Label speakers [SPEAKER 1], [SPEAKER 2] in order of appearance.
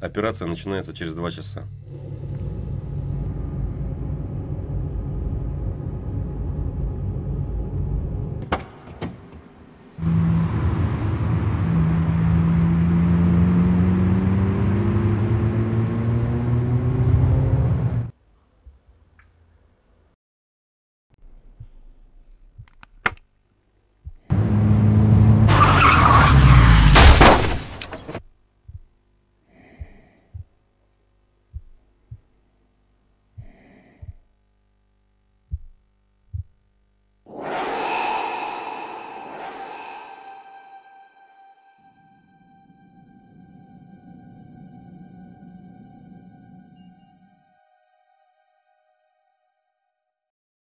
[SPEAKER 1] Операция начинается через два часа.